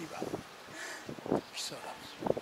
Shiva. Kisoram.